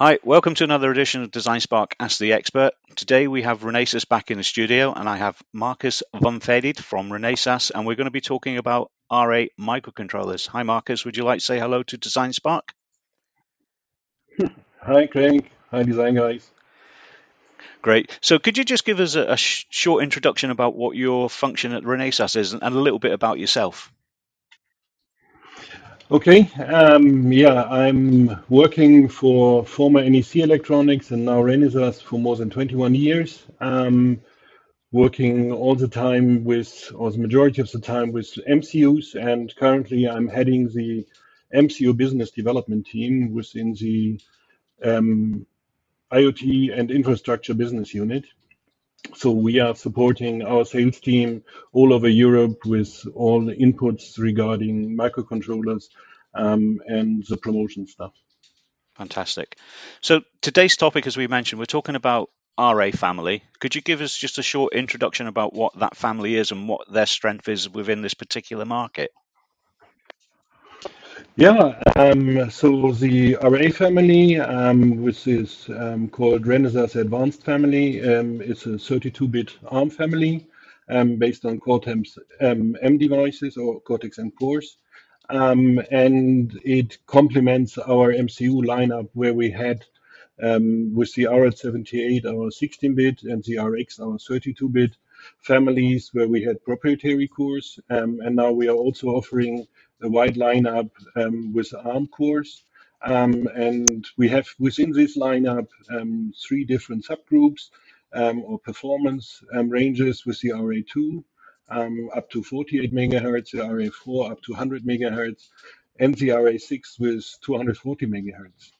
Hi, welcome to another edition of Design Spark Ask the Expert. Today we have Renesas back in the studio, and I have Marcus van Vedit from Renesas, and we're going to be talking about RA microcontrollers. Hi, Marcus. Would you like to say hello to Design Spark? Hi, Craig. Hi, Design Guys. Great. So, could you just give us a, a short introduction about what your function at Renesas is, and a little bit about yourself? Okay, um, yeah, I'm working for former NEC Electronics and now Renesas for more than 21 years. Um, working all the time with, or the majority of the time with MCUs, and currently I'm heading the MCU business development team within the um, IoT and infrastructure business unit. So we are supporting our sales team all over Europe with all the inputs regarding microcontrollers um, and the promotion stuff. Fantastic. So, today's topic, as we mentioned, we're talking about RA family. Could you give us just a short introduction about what that family is and what their strength is within this particular market? Yeah, um, so the RA family, um, which is um, called Renesas Advanced Family, um, is a 32-bit ARM family um, based on Cortex um, M devices or Cortex M cores. And it complements our MCU lineup where we had with the RL78 our 16-bit and the RX our 32-bit families where we had proprietary cores, and now we are also offering a wide lineup um, with ARM cores. Um, and we have within this lineup um, three different subgroups um, or performance ranges with the RA2 up to 48 megahertz, the RA4 up to 100 megahertz, and the RA6 with 240 megahertz.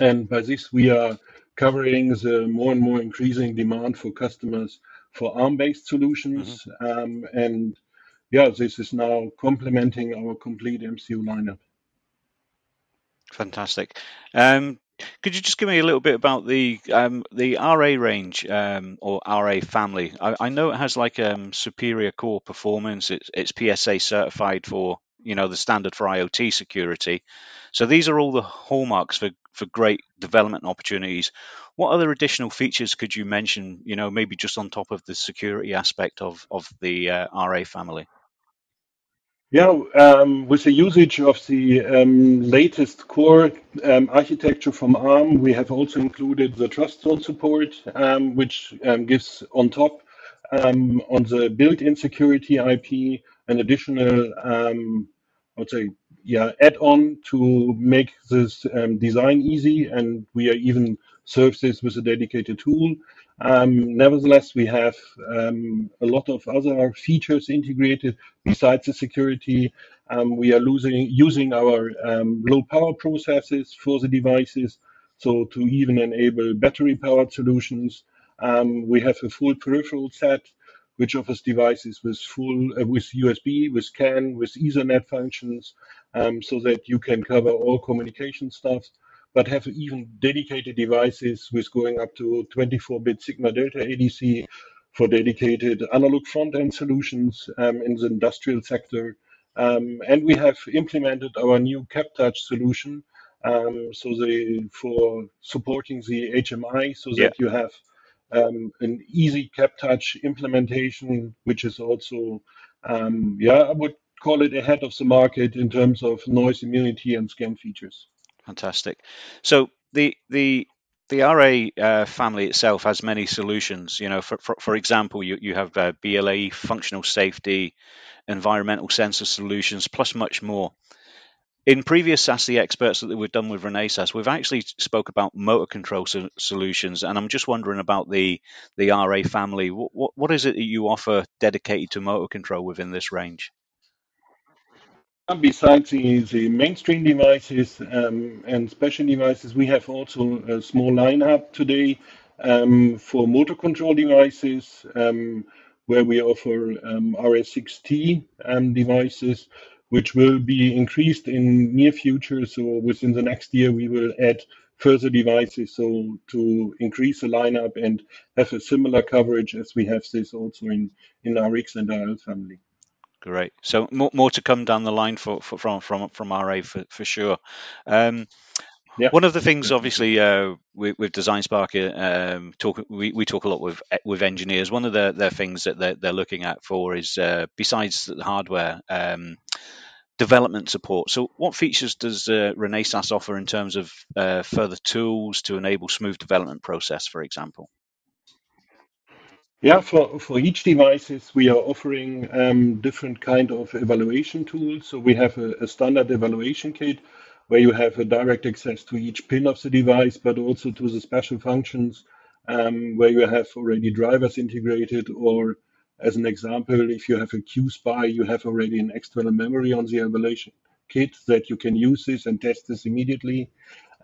And by this, we are covering the more and more increasing demand for customers for ARM-based solutions. Mm-hmm. Um, and yeah, this is now complementing our complete MCU lineup. Fantastic. Um, could you just give me a little bit about the um, the RA range um, or RA family? I, I, know it has like um, superior core performance. It's, it's PSA certified for you know the standard for IoT security. So these are all the hallmarks for for great development opportunities. What other additional features could you mention? You know, maybe just on top of the security aspect of of the uh, RA family. Yeah, um, with the usage of the um, latest core um, architecture from ARM, we have also included the TrustZone support, um, which um, gives on top um, on the built-in security IP an additional, I would say, yeah, add-on to make this design easy, and we are even serve this with a dedicated tool. Um, nevertheless, we have um, a lot of other features integrated besides the security. Um, we are losing, using our low power processes for the devices, so to even enable battery powered solutions. We have a full peripheral set, which offers devices with full uh, with USB, with CAN, with Ethernet functions, so that you can cover all communication stuff but have even dedicated devices with going up to 24-bit Sigma Delta ADC for dedicated analog front-end solutions um, in the industrial sector. Um, and we have implemented our new CapTouch solution, um, so the for supporting the HMI, so that yeah. you have um, an easy CapTouch implementation, which is also, um, yeah, I would call it ahead of the market in terms of noise immunity and scan features. Fantastic. So the the the RA uh, family itself has many solutions. You know, for for, for example, you you have uh, BLE, functional safety, environmental sensor solutions, plus much more. In previous the Experts that we've done with Renesas, we've actually spoke about motor control so- solutions, and I'm just wondering about the the RA family. What, what what is it that you offer dedicated to motor control within this range? Besides the, the mainstream devices um, and special devices, we have also a small lineup today um, for motor control devices, um, where we offer um, RA6T um, devices, which will be increased in near future. So within the next year, we will add further devices so to increase the lineup and have a similar coverage as we have this also in in RX and RL family. Great. So more, more to come down the line for, for from from from RA for, for sure. Um, Yeah, One of the things, obviously, uh, with, with Design Spark, uh, um, talk we, we talk a lot with with engineers. One of the their things that they're, they're looking at for is uh, besides the hardware, um, development support. So, what features does uh, Renesas offer in terms of uh, further tools to enable smooth development process, for example? Yeah, for, for each devices, we are offering um, different kind of evaluation tools. So we have a, a standard evaluation kit where you have a direct access to each pin of the device, but also to the special functions um, where you have already drivers integrated. Or as an example, if you have a QSPI, you have already an external memory on the evaluation kit that you can use this and test this immediately.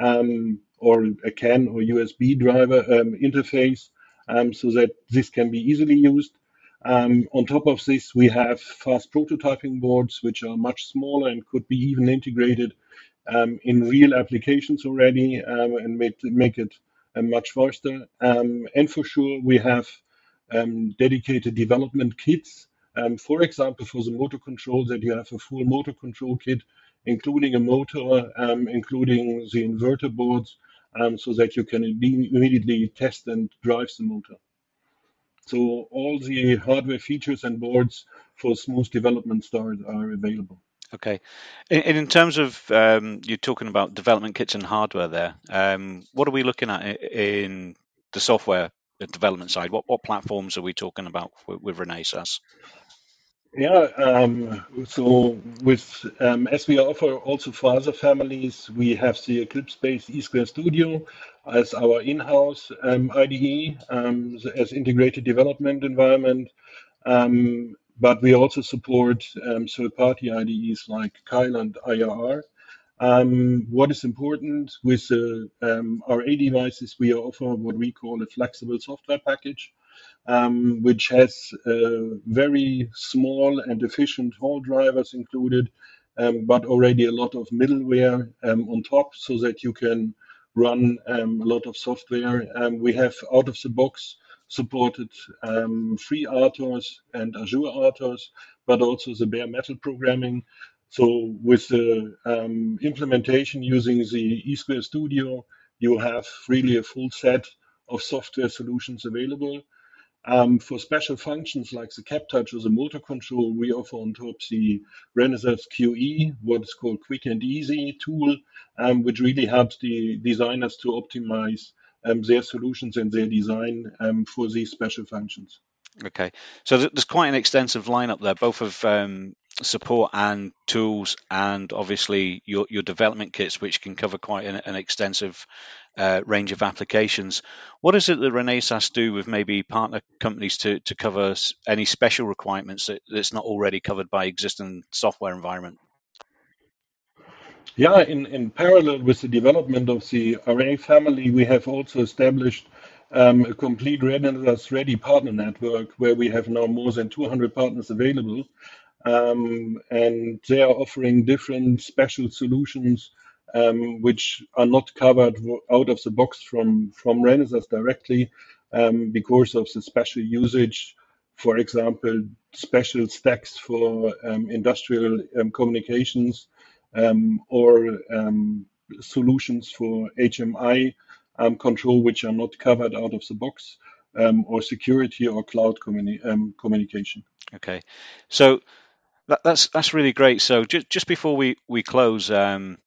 Um, or a CAN or USB driver um, interface so that this can be easily used. Um, on top of this, we have fast prototyping boards, which are much smaller and could be even integrated um, in real applications already um, and make, make it uh, much faster. Um, and for sure, we have um, dedicated development kits. for example, for the motor control, that you have a full motor control kit, including a motor, including the inverter boards, um, so that you can immediately test and drive the motor. So all the hardware features and boards for smooth development start are available. Okay, and in terms of um, you're talking about development kits and hardware there, um, what are we looking at in the software development side? What what platforms are we talking about with, with Renesas? Yeah, um, so with um, as we offer also for other families, we have the Eclipse-based eSquare Studio as our in-house um, IDE um, as integrated development environment. Um, but we also support um, third-party IDEs like Keil and IAR. what is important with our RA devices, we offer what we call a flexible software package um, which has uh, very small and efficient HAL drivers included, um, but already a lot of middleware um, on top so that you can run um, a lot of software. Um, we have out of the box supported um, FreeRTOS and Azure RTOS, but also the bare metal programming. So with the implementation using the eSquare Studio, you have really a full set of software solutions available. Um, for special functions like the cap touch or the motor control, we offer on top the Renesas QE, what is called quick and easy tool, um, which really helps the designers to optimize um, their solutions and their design um, for these special functions. Okay, so there's quite an extensive lineup there, both of um, support and tools, and obviously your your development kits, which can cover quite an, an extensive uh, range of applications. What is it that Renesas do with maybe partner companies to to cover any special requirements that, that's not already covered by existing software environment? Yeah, in, in parallel with the development of the RA family, we have also established um, a complete Renesas ready partner network where we have now more than 200 partners available. Um, and they are offering different special solutions um, which are not covered out of the box from, from Renesas directly um, because of the special usage. For example, special stacks for um, industrial um, communications um, or solutions for HMI control which are not covered out of the box, or security or cloud communi- communication. Okay, so that, that's that's really great. So just just before we we close, um,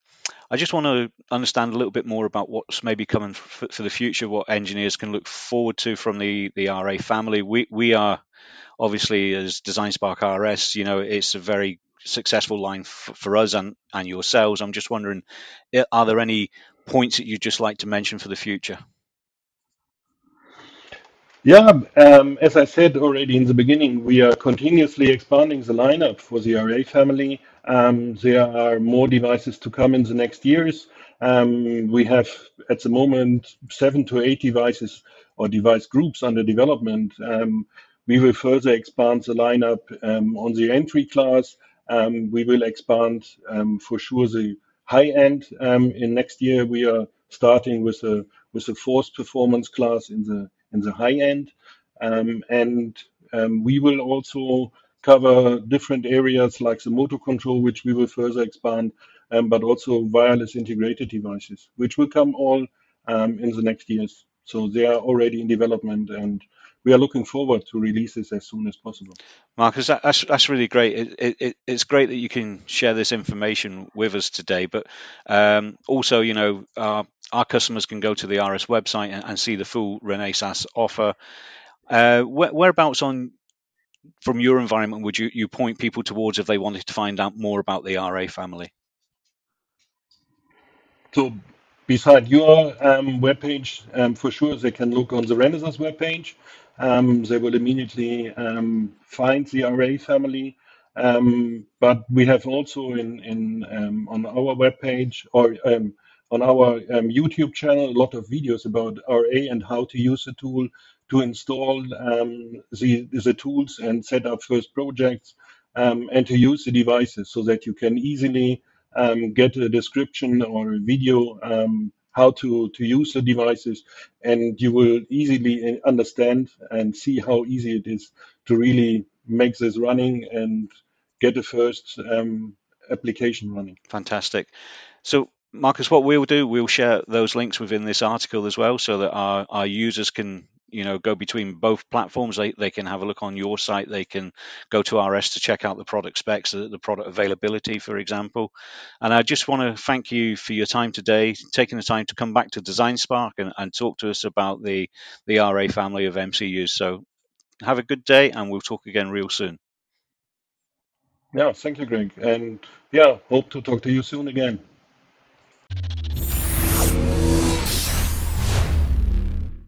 I just want to understand a little bit more about what's maybe coming for, for the future, what engineers can look forward to from the the RA family. We we are obviously as Design Spark RS, you know, it's a very successful line for, for us and, and yourselves. I'm just wondering, are there any points that you'd just like to mention for the future? Yeah, um, as I said already in the beginning, we are continuously expanding the lineup for the RA family. Um, there are more devices to come in the next years. Um, we have at the moment seven to eight devices or device groups under development. Um, we will further expand the lineup um, on the entry class. Um, we will expand for sure the high end. in next year, we are starting with a with a force performance class in the in the high end. Um, and um, we will also cover different areas like the motor control, which we will further expand, um, but also wireless integrated devices, which will come all um, in the next years. So they are already in development and we are looking forward to release this as soon as possible. Marcus, that's that's really great. It, it, it's great that you can share this information with us today, but um, also, you know, our, our, customers can go to the RS website and, and see the full Renesas offer. Uh, where, whereabouts on from your environment would you, you point people towards if they wanted to find out more about the RA family? So beside your um, webpage, um, for sure they can look on the Renesas webpage. Um, they will immediately um, find the RA family. Um, but we have also in, in um, on our webpage or on our YouTube channel a lot of videos about RA and how to use the tool to install the, the tools and set up first projects and to use the devices so that you can easily um, get a description or a video um, how to, to use the devices, and you will easily understand and see how easy it is to really make this running and get the first um, application running. Fantastic. So Marcus, what we'll do, we'll share those links within this article as well so that our, our users can you know go between both platforms. They, they can have a look on your site. They can go to rs to check out the product specs the, the product availability for example. And i just want to thank you for your time today taking the time to come back to design spark and, and talk to us about the the ra family of mcus so have a good day and we'll talk again real soon. Yeah thank you greg. And yeah hope to talk to you soon again